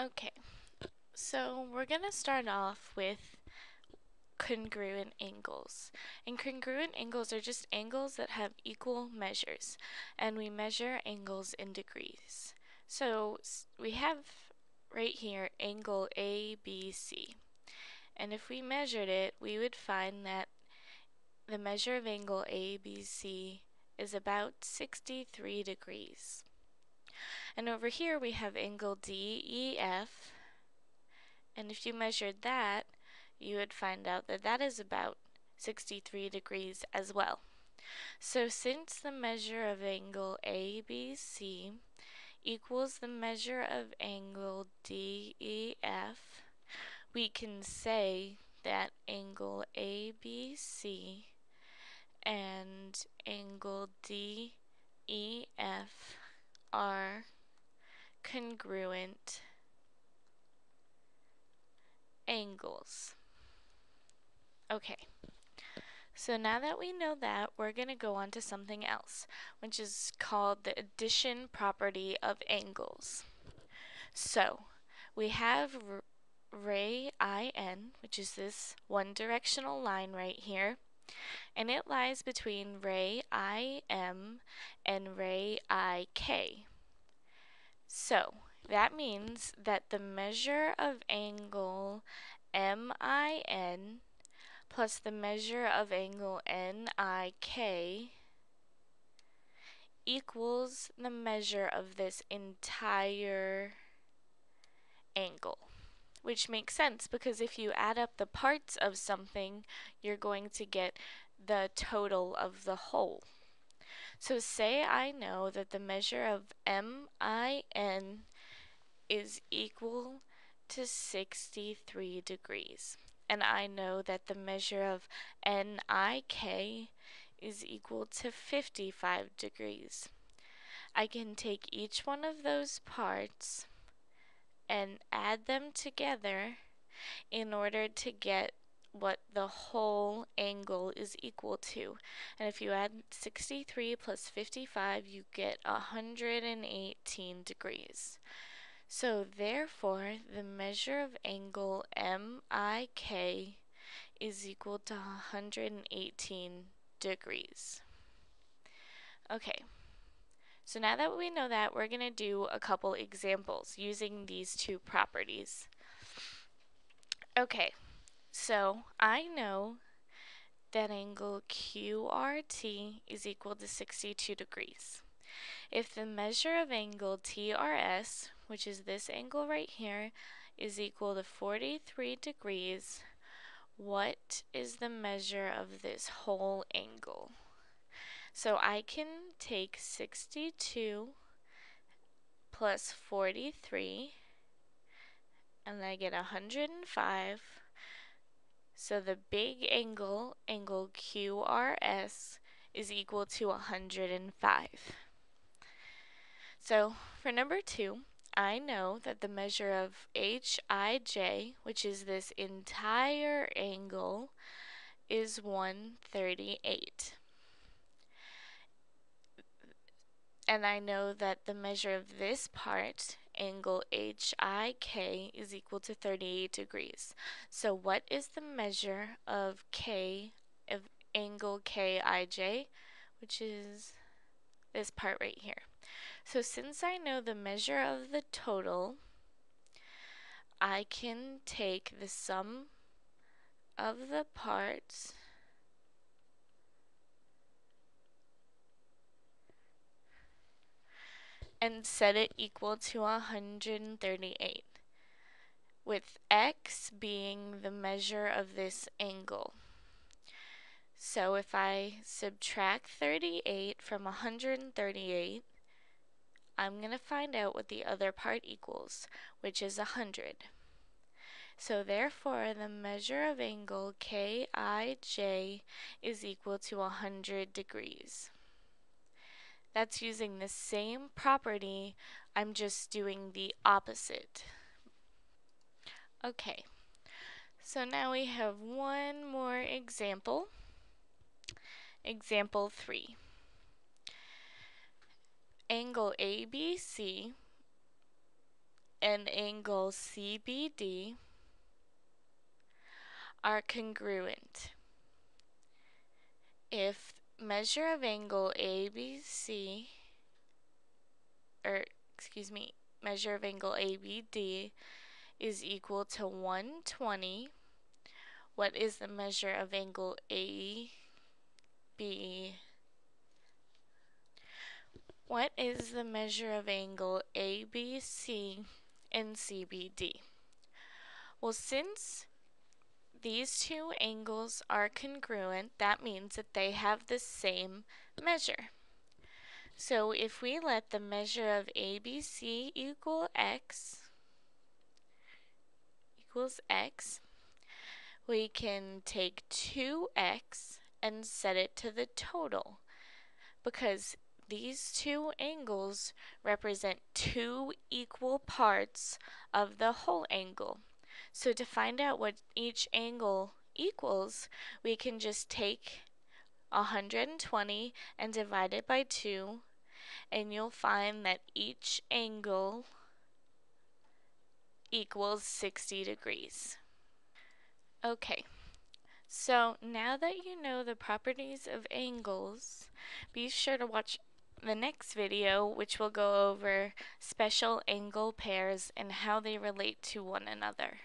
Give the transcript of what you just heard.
Okay, so we're going to start off with congruent angles. And congruent angles are just angles that have equal measures. And we measure angles in degrees. So we have right here angle ABC. And if we measured it, we would find that the measure of angle ABC is about 63 degrees. And over here we have angle DEF, and if you measured that, you would find out that that is about 63 degrees as well. So since the measure of angle ABC equals the measure of angle DEF, we can say that angle ABC and angle DEF are congruent angles. Okay, so now that we know that, we're going to go on to something else, which is called the addition property of angles. So, we have ray IN, which is this one directional line right here, and it lies between ray IM and ray IK. So that means that the measure of angle MIN plus the measure of angle NIK equals the measure of this entire angle. Which makes sense because if you add up the parts of something, you're going to get the total of the whole. So say I know that the measure of MIN is equal to 63 degrees. And I know that the measure of NIK is equal to 55 degrees. I can take each one of those parts and add them together in order to get what the whole angle is equal to. And if you add 63 plus 55, you get 118 degrees. So therefore, the measure of angle MIK is equal to 118 degrees. Okay, so now that we know that, we're going to do a couple examples using these two properties. Okay, so I know that angle QRT is equal to 62 degrees. If the measure of angle TRS, which is this angle right here, is equal to 43 degrees, what is the measure of this whole angle? So I can take 62 plus 43 and I get 105 so the big angle, angle QRS, is equal to 105. So for number two, I know that the measure of HIJ, which is this entire angle, is 138. And I know that the measure of this part angle HIK is equal to 38 degrees. So what is the measure of K of angle KIJ, which is this part right here. So since I know the measure of the total, I can take the sum of the parts and set it equal to 138 with x being the measure of this angle. So if I subtract 38 from 138, I'm going to find out what the other part equals, which is 100. So therefore, the measure of angle KIJ is equal to 100 degrees. That's using the same property, I'm just doing the opposite. Okay, so now we have one more example. Example 3. Angle ABC and angle CBD are congruent. If measure of angle ABC, or excuse me, measure of angle ABD is equal to 120, what is the measure of angle AB? What is the measure of angle ABC and CBD? Well, since these two angles are congruent, that means that they have the same measure. So if we let the measure of ABC equal x equals x, we can take 2x and set it to the total because these two angles represent two equal parts of the whole angle. So to find out what each angle equals, we can just take 120 and divide it by 2 and you'll find that each angle equals 60 degrees. Okay, so now that you know the properties of angles, be sure to watch the next video which will go over special angle pairs and how they relate to one another.